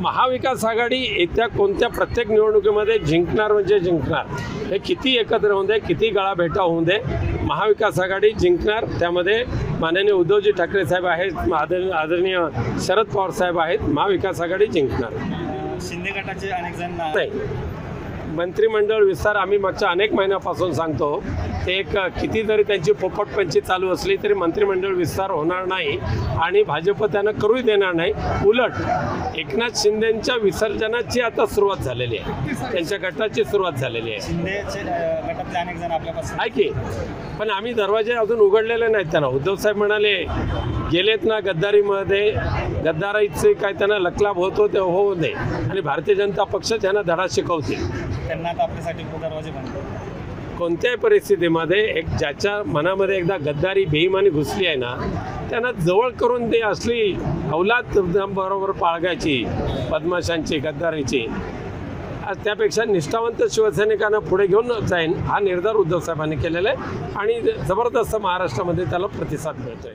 महाविकास आघाडी येत्या कोणत्या प्रत्येक निवडणुकीमध्ये जिंकणार म्हणजे जिंकणार? हे किती एकत्र होऊन दे किती गळा भेटा होऊन दे महाविकास आघाडी जिंकणार? त्यामध्ये माननीय उद्धवजी ठाकरे साहेब आहेत आदर आदरणीय शरद पवार साहेब आहेत महाविकास आघाडी जिंकणार. शिंदे गटाचे अनेक जण नाही. मंत्रिमंडळ विस्तार आम्ही मागच्या अनेक महिन्यापासून सांगतो. ते एक किती जरी त्यांची पोपटपंची चालू असली तरी मंत्रिमंडळ विस्तार होणार नाही आणि भाजप त्यांना करूही देणार नाही. उलट एकनाथ शिंदेंच्या विसर्जनाची आता सुरुवात झालेली आहे. त्यांच्या गटाची सुरुवात झालेली आहे. शिंदेचे अं, गटातले अनेक जण आपल्यापासून आहे की? पण आम्ही दरवाजे अजून उघडलेले नाहीत त्यांना. उद्धव साहेब म्हणाले गेलेत ना गद्दारीमध्ये गद्दारीचे काय त्यांना लकलाभ होतो ते होऊ नये. आणि भारतीय जनता पक्ष त्यांना धडा शिकवतील त्यांना आता आपल्यासाठी दरवाजे कोणत्याही परिस्थितीमध्ये एक ज्याच्या मनामध्ये एकदा गद्दारी बेईमानी घुसली आहे ना त्यांना जवळ करून ते असली अवलाद बरोबर पाळगायची बदमाशांची गद्दारीची आज त्यापेक्षा निष्ठावंत शिवसैनिकांना पुढे घेऊन जाईन हा निर्धार उद्धव साहेबांनी केलेला आहे. आणि जबरदस्त महाराष्ट्रामध्ये त्याला प्रतिसाद मिळतोय.